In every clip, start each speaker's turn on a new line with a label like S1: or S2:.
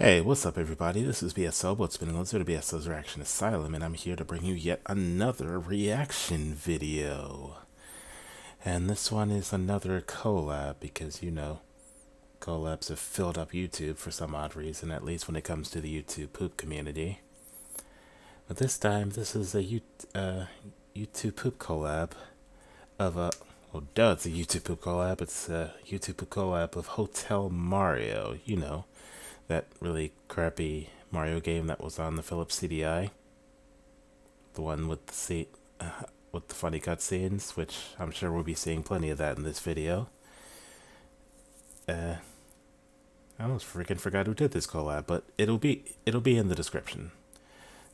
S1: Hey, what's up, everybody? This is BSL, what's been another to BSL's Reaction Asylum, and I'm here to bring you yet another reaction video. And this one is another collab, because, you know, collabs have filled up YouTube for some odd reason, at least when it comes to the YouTube poop community. But this time, this is a U uh, YouTube poop collab of a... Well, duh, it's a YouTube poop collab. It's a YouTube poop collab of Hotel Mario, you know that really crappy Mario game that was on the Philips CDI. The one with the scene, uh, with the funny cutscenes, which I'm sure we'll be seeing plenty of that in this video. Uh, I almost freaking forgot who did this collab, but it'll be it'll be in the description.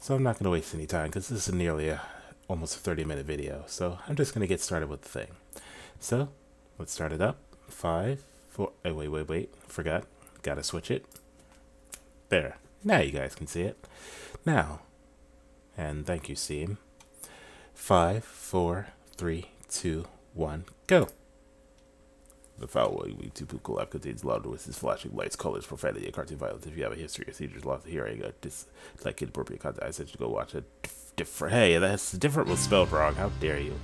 S1: So I'm not gonna waste any time because this is nearly a almost a 30 minute video. So I'm just gonna get started with the thing. So let's start it up. Five, four. Oh wait, wait, wait. Forgot. Gotta switch it. There. Now you guys can see it. Now. And thank you, Seam. Five, four, three, two, one, go. The foul we to Pukul app contains loud noises, flashing lights, colors, profanity, and cartoon violence. If you have a history of seizures, loss of hearing, or dislike inappropriate content, I said you go watch a different. Hey, that's different was spelled wrong. How dare you?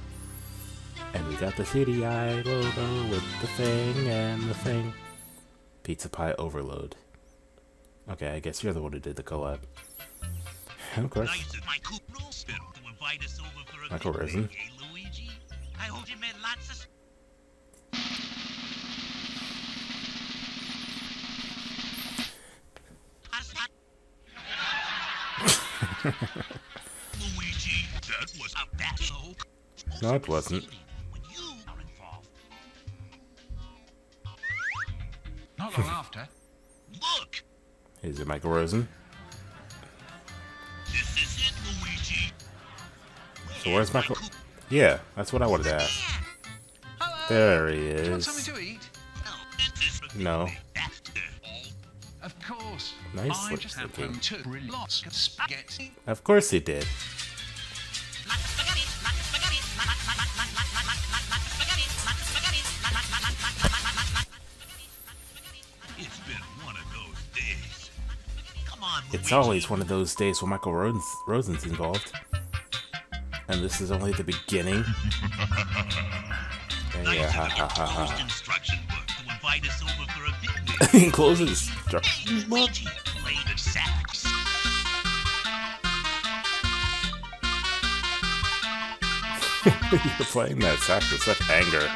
S1: And we got the CDI logo with the thing and the thing. Pizza Pie Overlord. Okay, I guess you're the one who did the collab. of course. Michael Rosen. Eh, Luigi, that was a bad joke. No, it wasn't. Is it Michael Rosen? So where's Michael? Yeah, that's what I wanted to ask. There he is. No. Of course. Of course he did. It's always one of those days where Michael Rosen's, Rosen's involved. And this is only the beginning. yeah, ha, ha, ha, ha. Enclosed instruction book? You're playing that sax with such anger.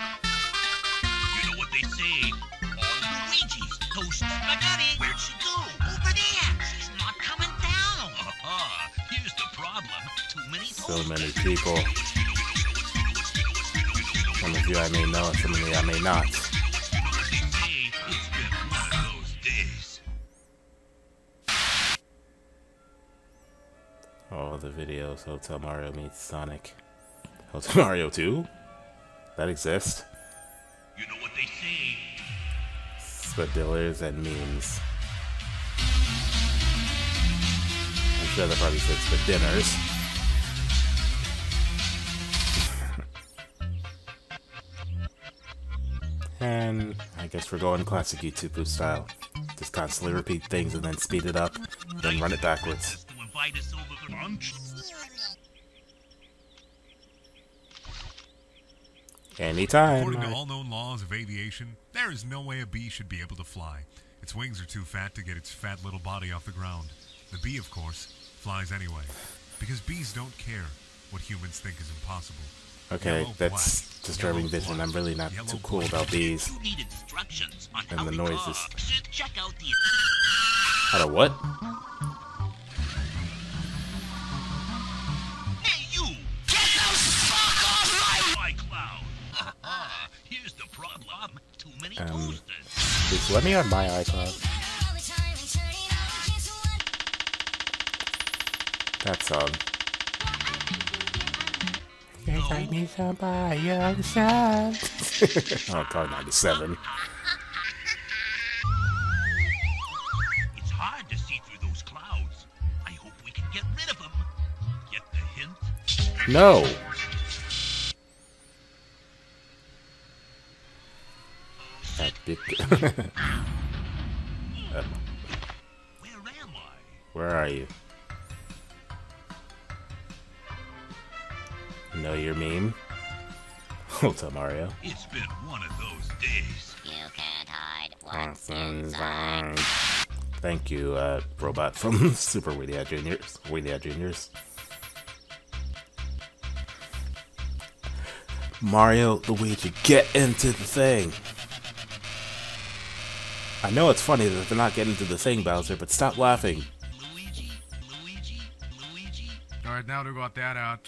S1: so many people. Some of you I may know, some of you I may not. All the videos, Hotel Mario meets Sonic. Hotel Mario 2? That exists? You know what they say. Spadillers and memes. I'm sure they probably said spadinners. And I guess we're going classic YouTube style. Just constantly repeat things and then speed it up, then run it backwards. Anytime. According to all known laws of aviation, there is no way a bee should be able to fly. Its wings are too fat to get its fat little body off the ground. The bee, of course, flies anyway. Because bees don't care what humans think is impossible. Okay, Yellow that's one. disturbing Yellow vision. One. I'm really not Yellow too cool one. about these. and the noise is. out the... How to what? Hey, you! Get the fuck off my... iCloud! Uh, here's the problem. Too many um, posters. Please let me on my iCloud. That's odd. Um, there's like me side. oh, probably 97. It's hard to see through those clouds. I hope we can get rid of them. Get the hint? No. Where am I? Where are you? It's been one of those days. You can't hide what's ah, inside. Thank you, uh, robot from Super Weedy Eye Juniors. Weedy Eye Juniors. Mario, Luigi, get into the thing! I know it's funny that they're not getting into the thing, Bowser, but stop laughing. Luigi, Luigi, Luigi. Alright, now to got that out.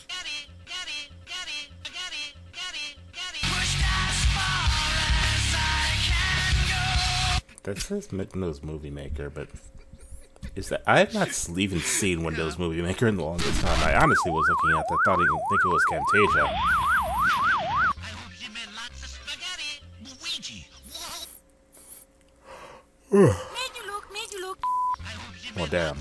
S1: That says Windows Movie Maker, but is that I have not even seen Windows Movie Maker in the longest time. I honestly was looking at that, thought I think it was Camtasia. Well, damn.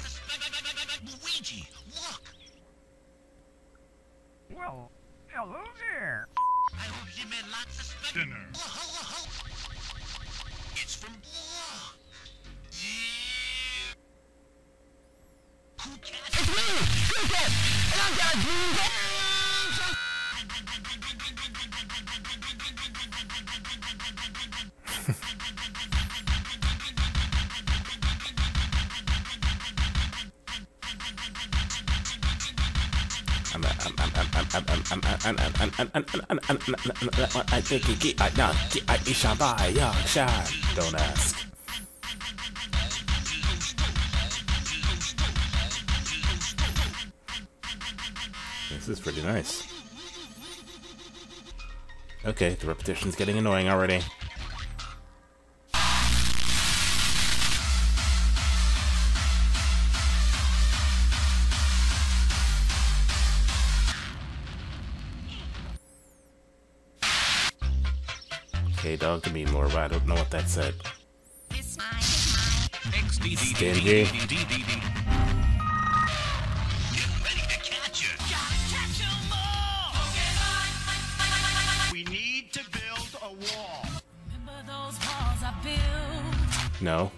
S1: I I Don't ask. This is pretty nice. Okay, the repetition's getting annoying already. dog to mean more, but I don't know what that said. Stingy. No.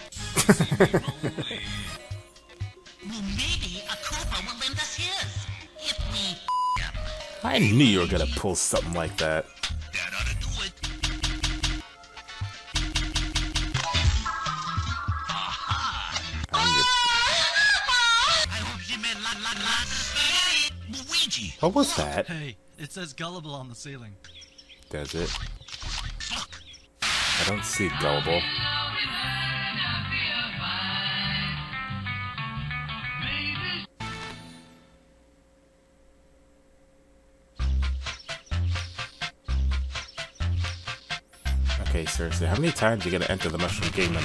S1: I knew you were gonna pull something like that. What was that? Hey, it says gullible on the ceiling. Does it? I don't see gullible. Okay, seriously, how many times are you gonna enter the Mushroom Kingdom?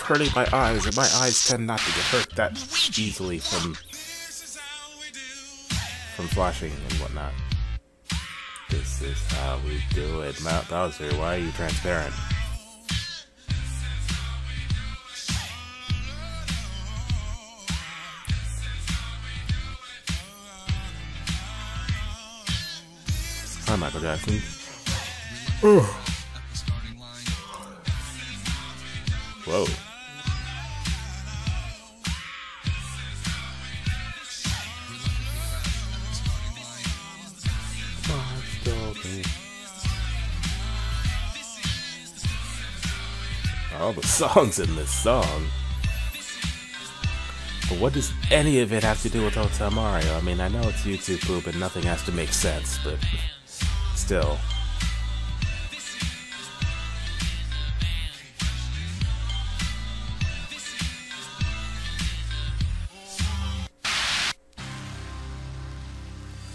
S1: hurting my eyes, and my eyes tend not to get hurt that easily from from flashing and whatnot. This is how we do it. Mount Bowser, why are you transparent? Hi, Michael Jackson. Ooh. Whoa. all the songs in this song. But what does any of it have to do with Hotel Mario? I mean, I know it's YouTube poop and nothing has to make sense, but still.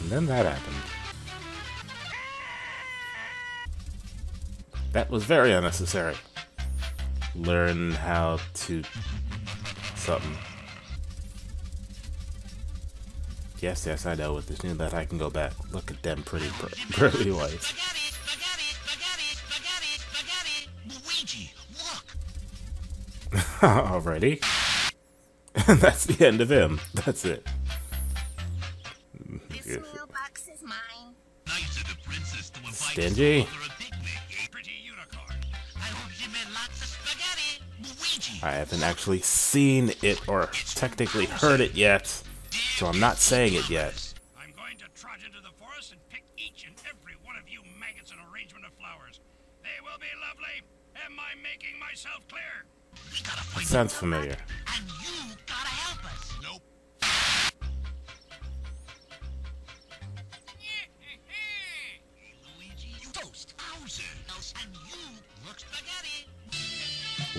S1: And then that happened. That was very unnecessary learn how to something. Yes, yes, I know with this new that I can go back. Look at them pretty pretty white. Already? That's the end of him. That's it. This mine. Stingy? I haven't actually seen it or technically heard it yet, so I'm not saying it yet. I'm going to trot into the forest and pick each and every one of you maggots an arrangement of flowers. They will be lovely. Am I making myself clear? Sounds familiar.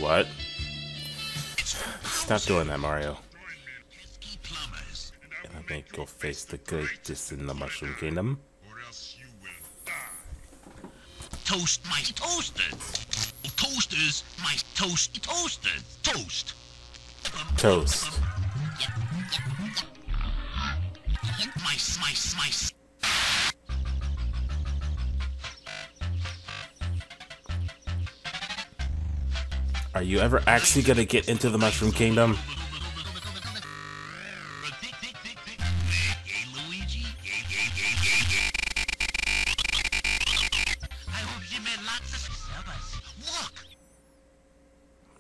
S1: What? Stop doing that, Mario. And I think go face the greatest in the Mushroom Kingdom. Toast my toaster. Toasters, my toast toaster. Toast. Toast. My, my, my. Are you ever actually gonna get into the Mushroom Kingdom?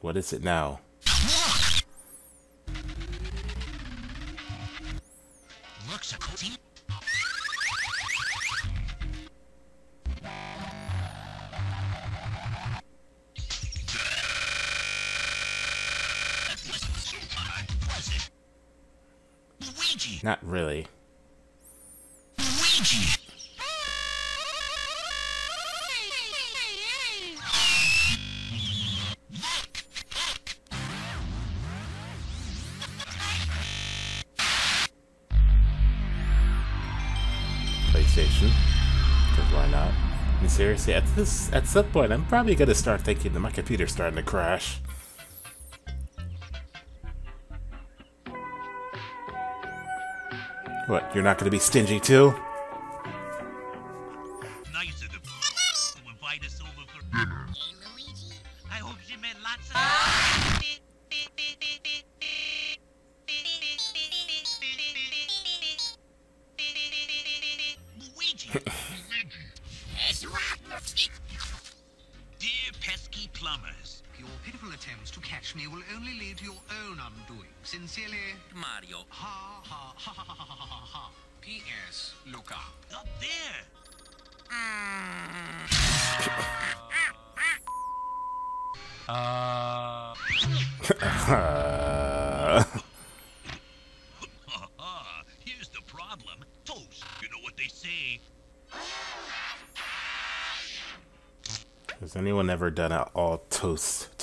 S1: What is it now? Looks a Not really. PlayStation. Because why not? I mean, seriously, at this at some point, I'm probably gonna start thinking that my computer's starting to crash. What, you're not gonna be stingy too? Nice of to invite us over for dinner. Hey, Luigi? I hope you lots of... Ah! will only lead to your own undoing. Sincerely, Mario. Ha ha ha ha ha ha ha ha. P.S. Look up. Up there. Uh. Has anyone ever done an all toast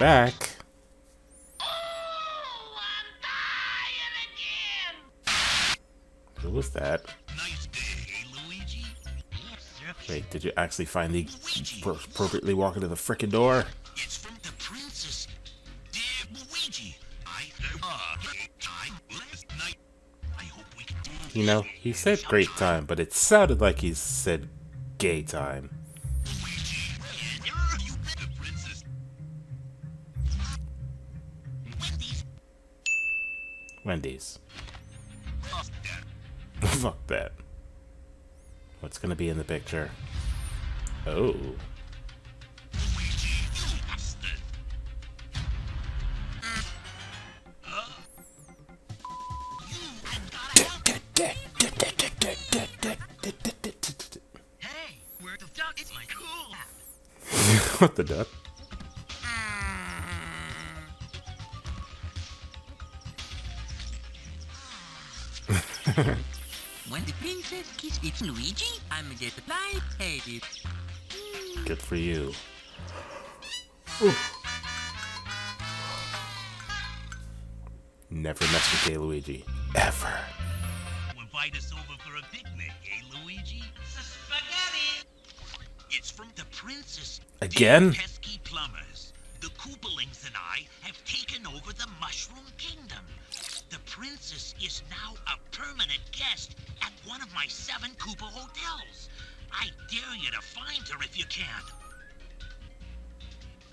S1: back. Oh, Who was that? Wait, did you actually finally appropriately walk into the frickin' door? It's from the princess, dear Luigi. I, uh, you know, he said great time, but it sounded like he said gay time. Wendy's. Fuck that. Fuck that. What's gonna be in the picture? Oh. what the duck? when the princess kisses Luigi, I'm just light-headed. Good for you. Oof. Never mess with Gay Luigi. Ever. Invite us over for a picnic, eh, Luigi? Spaghetti! It's from the princess. Again? permanent guest at one of my seven Koopa hotels. I dare you to find her if you can.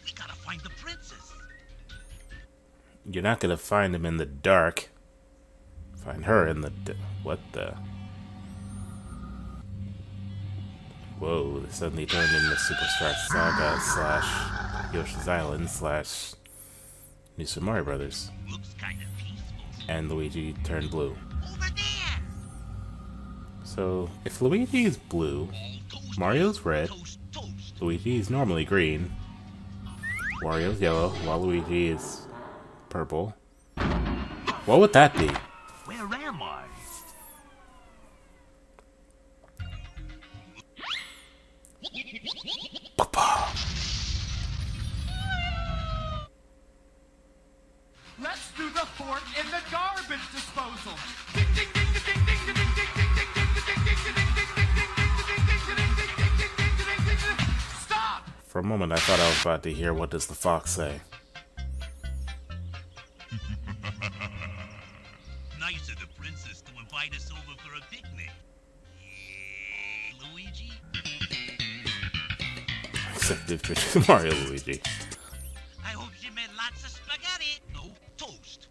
S1: We gotta find the princess. You're not gonna find him in the dark. Find her in the... What the... Whoa, they suddenly turned into Superstar Saga slash Yoshi's Island slash New Super Mario Brothers. And Luigi turned blue over there. So, if Luigi is blue, Mario's red, Luigi is normally green, Wario's yellow, Waluigi is purple. What would that be? For a moment, I thought I was about to hear what does the fox say. nice of the princess to invite us over for a picnic. Yeah, Luigi? Except if it's Mario Luigi. I hope she made lots of spaghetti. No, toast.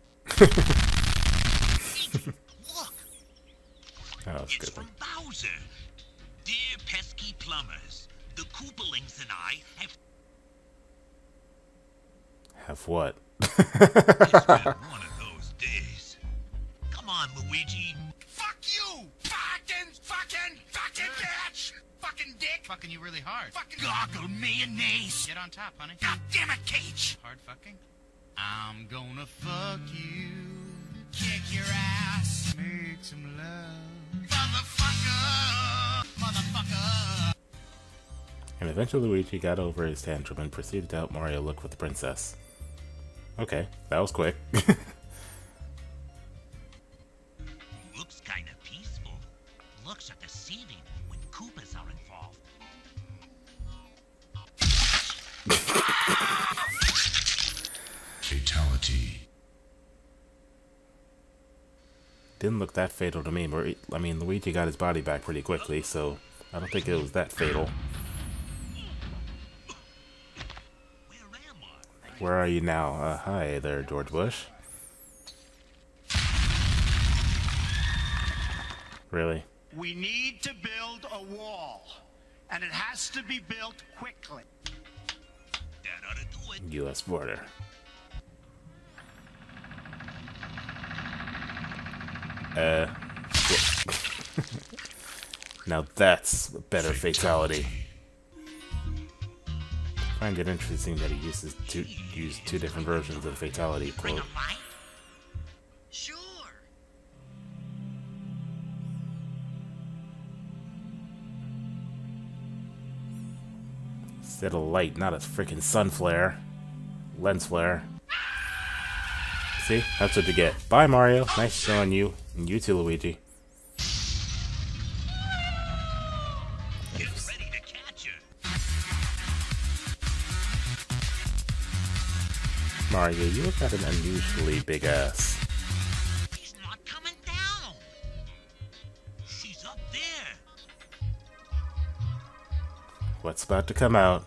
S1: It's been one of those days. Come on, Luigi. Fuck you! Fucking, fucking, fucking bitch! Fucking dick! Fucking you really hard. Fucking goggle mayonnaise! Get on top, honey. God damn it, Cage! Hard fucking? I'm gonna fuck you. Kick your ass. Make some love. Motherfucker! Motherfucker! And eventually Luigi got over his tantrum and proceeded to help Mario look for the princess. Okay, that was quick. Looks kinda peaceful. Looks are deceiving when Koopas are involved. Fatality. Didn't look that fatal to me. but I mean, Luigi got his body back pretty quickly, so I don't think it was that fatal. Where are you now? Uh, hi there, George Bush. Really? We need to build a wall, and it has to be built quickly. U.S. border. Uh, now that's a better fatality. fatality find it interesting that he uses two use two different versions of the fatality quote. Instead of light, not a freaking sun flare. Lens flare. See? That's what you get. Bye, Mario. Nice showing you. And you too, Luigi. Mario, you have got an unusually big ass. She's not coming down. She's up there. What's about to come out?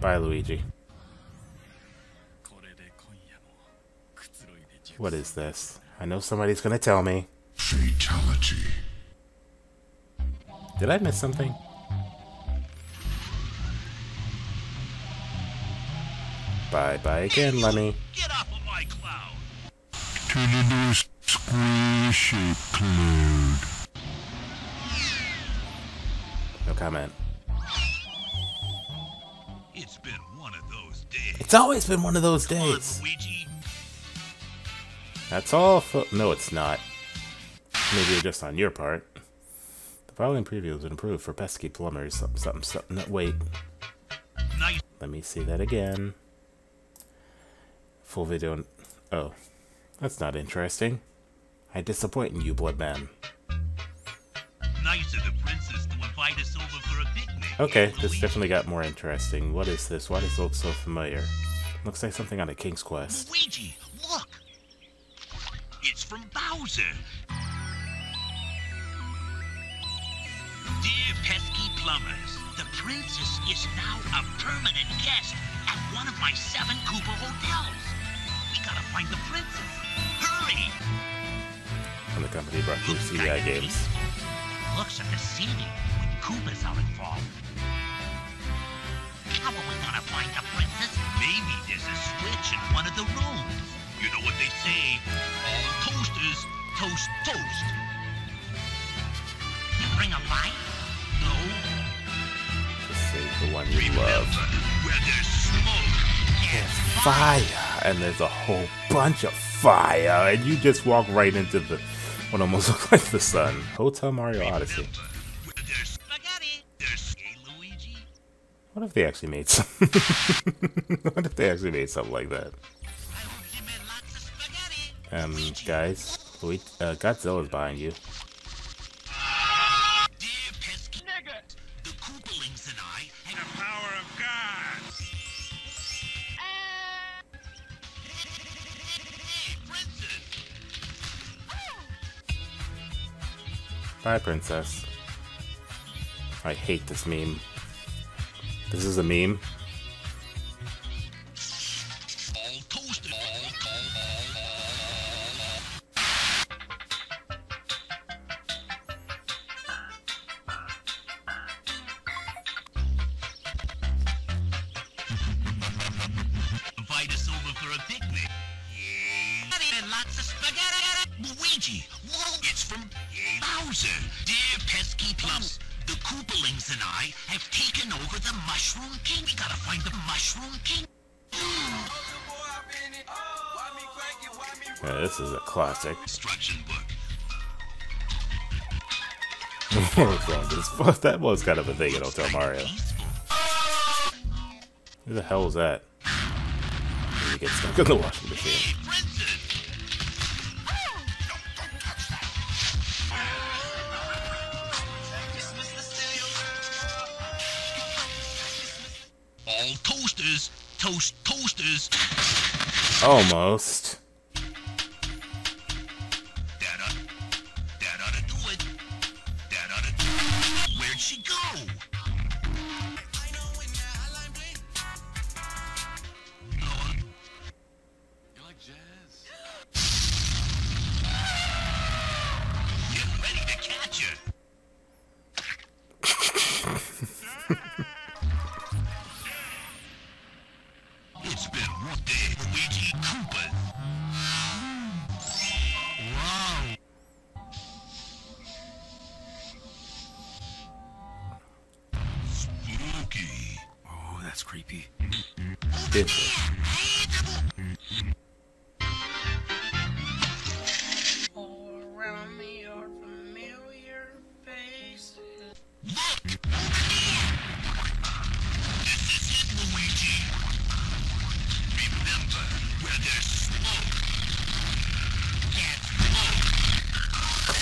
S1: Bye, Luigi. What is this? I know somebody's gonna tell me. Fatality. Did I miss something? Bye-bye again, Lemmy. Get off of my cloud! Turn into a cloud. No comment. It's been one of those days. It's always been one of those days. On, That's all. no, it's not. Maybe just on your part. Following preview been approved for pesky plumbers. Something, something, something. No, wait. Nice. Let me see that again. Full video. Oh. That's not interesting. I disappoint in you, Bloodman. Nice of the princess to invite us over for a picnic. Okay, this Luigi. definitely got more interesting. What is this? Why does it look so familiar? Looks like something out of King's Quest. Luigi, look! It's from Bowser! Dear pesky plumbers, the princess is now a permanent guest at one of my seven Koopa hotels. We gotta find the princess. Hurry! From the company brought you CDI like Games. People. Looks are deceiving when Koopas are involved. How are we gonna find the princess? Maybe there's a switch in one of the rooms. You know what they say, all toasters toast toast. You bring a light? To save the one you love. There's fire. And there's a whole bunch of fire. And you just walk right into the what almost looks like the sun. Hotel Mario Odyssey. What if they actually made some? what if they actually made something like that? Um, guys, Luigi, uh, Godzilla's behind you. Bye, princess. I hate this meme. This is a meme? Okay, this is a classic. that was kind of a thing in Hotel Mario. Who the hell is that? You get stuck in the washing machine. All toasters, toast toasters. Almost. Oh, that's creepy. Different.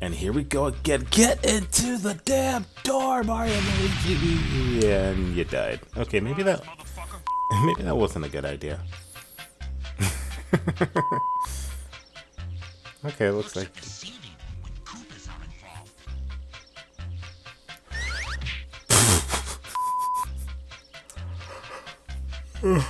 S1: And here we go again. Get into the damn door, Mario Luigi! And you died. Okay, maybe that maybe that wasn't a good idea. okay, looks like Ugh.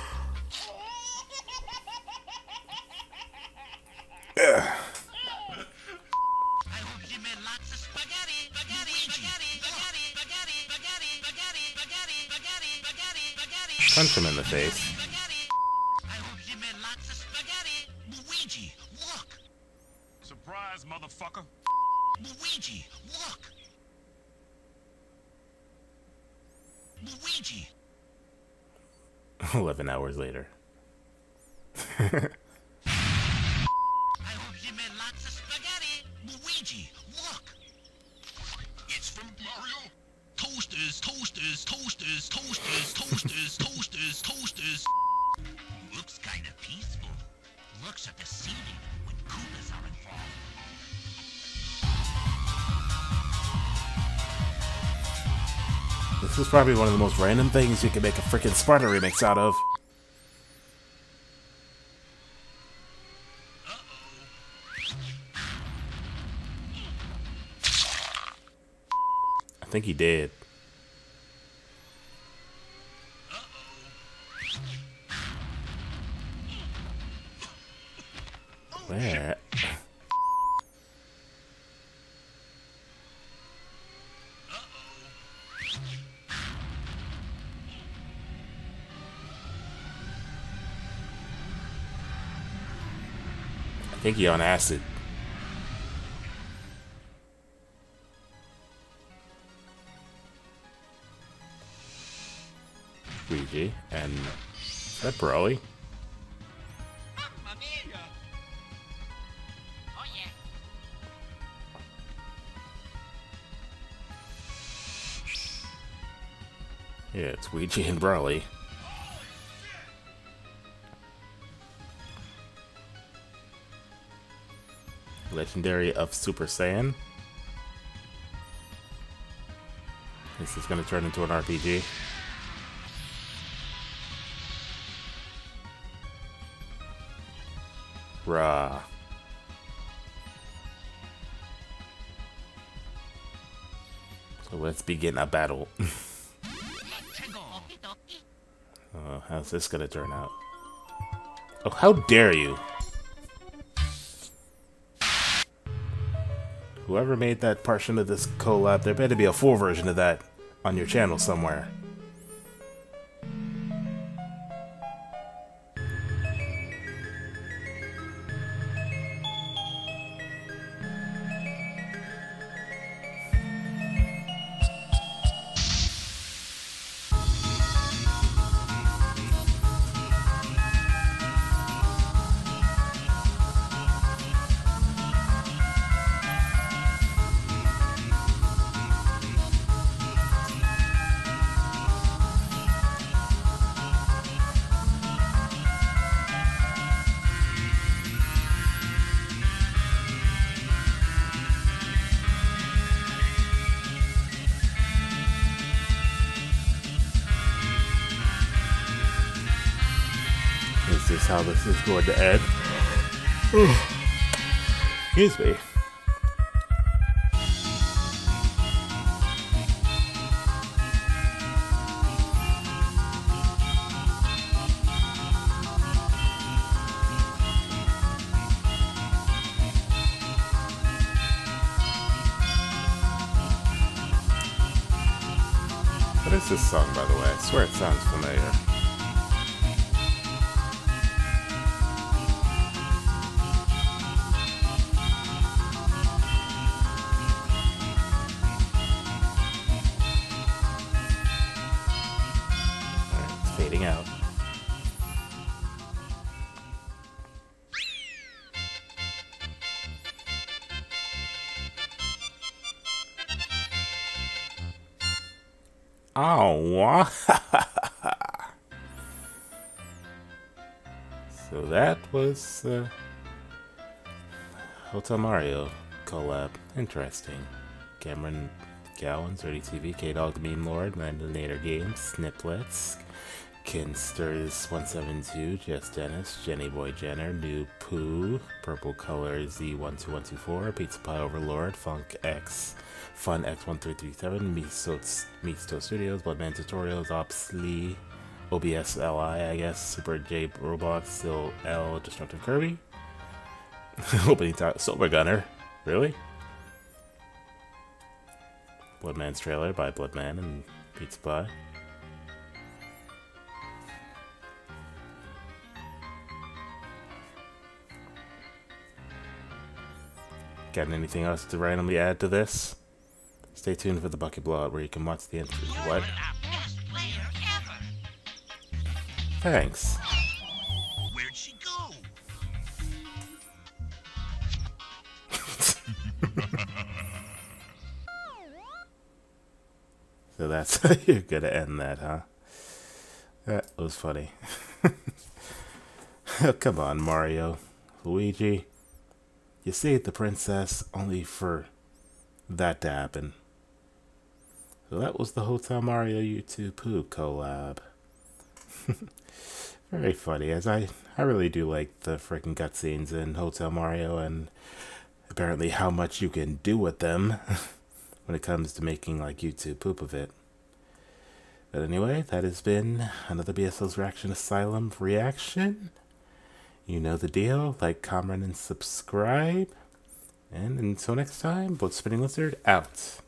S1: I hope lots of spaghetti. Luigi, look. It's from Mario. Toasters, toasters, toasters, toasters, toasters, toasters, toasters. Looks kind of peaceful. Looks when Koopas are involved. This is probably one of the most random things you can make a freaking Sparta remix out of. I think he did. Where? I think he on acid. that Broly? Yeah, it's Ouija and Broly. Legendary of Super Saiyan. This is going to turn into an RPG. Bruh. So let's begin a battle. uh, how's this gonna turn out? Oh, how dare you! Whoever made that portion of this collab, there better be a full version of that on your channel somewhere. this is how this is going to end. Excuse me. What is this song, by the way? I swear it sounds familiar. So that was uh, Hotel Mario collab. Interesting. Cameron Gowans 30TV, K-Dog, Meme Lord, Nader Games, Sniplets, Kinsters172, Jess Dennis, Jenny Boy Jenner, New Poo, Purple Color Z12124, Pizza Pie Overlord, Funk X, Fun X1337, Misto, Misto Studios, Bloodman Tutorials, Opsley. OBS LI, I guess. Super J Roblox, still L Destructive Kirby. Opening top Silver Gunner. Really? Bloodman's trailer by Bloodman and Pizza Pie. Got anything else to randomly add to this? Stay tuned for the bucket blowout where you can watch the entries. What? Thanks. Where'd she go? so that's how you're gonna end that, huh? That was funny. Oh, come on, Mario. Luigi. You saved the princess only for that to happen. So that was the Hotel Mario YouTube 2 Poo collab. Very funny, as I, I really do like the freaking cutscenes in Hotel Mario and apparently how much you can do with them when it comes to making like YouTube poop of it. But anyway, that has been another BSL's Reaction Asylum reaction. You know the deal. Like, comment, and subscribe. And until next time, Blood Spitting Lizard out.